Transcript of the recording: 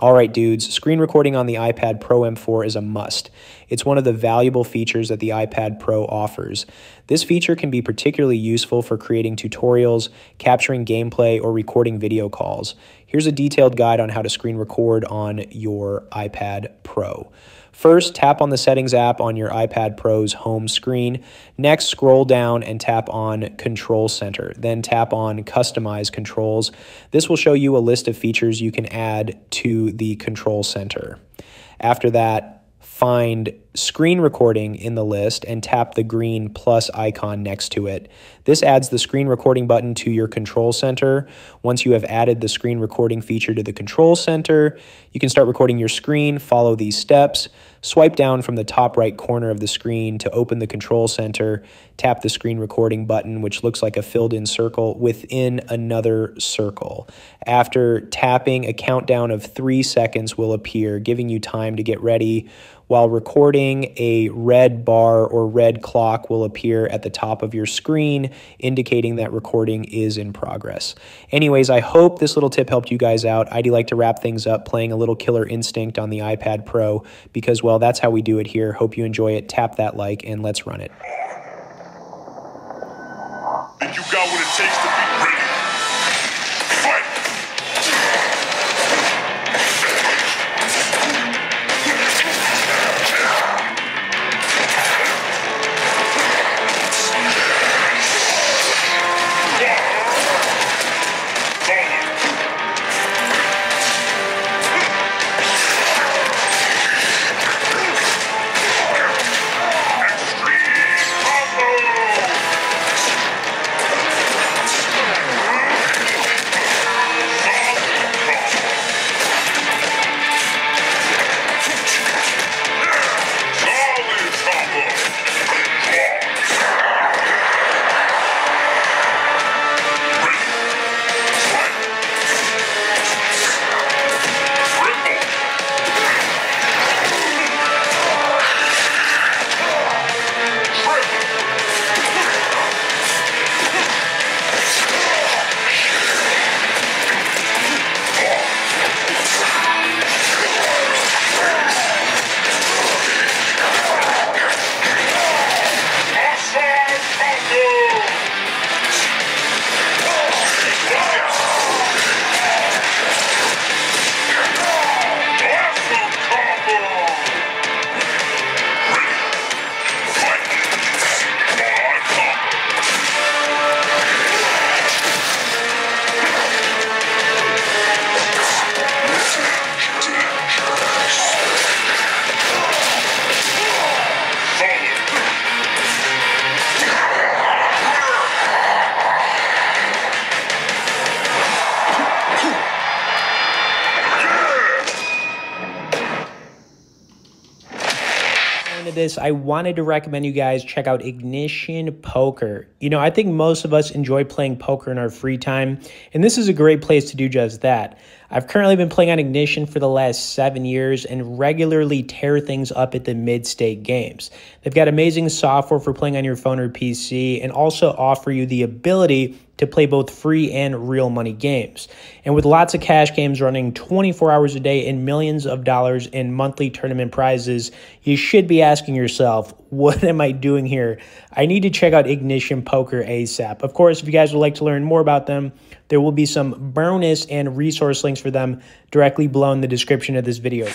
All right, dudes, screen recording on the iPad Pro M4 is a must. It's one of the valuable features that the iPad Pro offers. This feature can be particularly useful for creating tutorials, capturing gameplay, or recording video calls. Here's a detailed guide on how to screen record on your iPad Pro. First, tap on the Settings app on your iPad Pro's home screen. Next, scroll down and tap on Control Center. Then tap on Customize Controls. This will show you a list of features you can add to the Control Center. After that, find screen recording in the list and tap the green plus icon next to it. This adds the screen recording button to your control center. Once you have added the screen recording feature to the control center, you can start recording your screen, follow these steps. Swipe down from the top right corner of the screen to open the control center. Tap the screen recording button, which looks like a filled in circle within another circle. After tapping, a countdown of three seconds will appear, giving you time to get ready. While recording, a red bar or red clock will appear at the top of your screen, indicating that recording is in progress. Anyways, I hope this little tip helped you guys out. I'd like to wrap things up playing a little Killer Instinct on the iPad Pro because, well, that's how we do it here. Hope you enjoy it. Tap that like and let's run it. And you got what it takes to be ready. This, I wanted to recommend you guys check out Ignition Poker. You know, I think most of us enjoy playing poker in our free time, and this is a great place to do just that. I've currently been playing on Ignition for the last seven years and regularly tear things up at the mid state games. They've got amazing software for playing on your phone or PC and also offer you the ability to play both free and real money games. And with lots of cash games running 24 hours a day and millions of dollars in monthly tournament prizes, you should be asking yourself, what am I doing here? I need to check out Ignition Poker ASAP. Of course, if you guys would like to learn more about them, there will be some bonus and resource links for them directly below in the description of this video.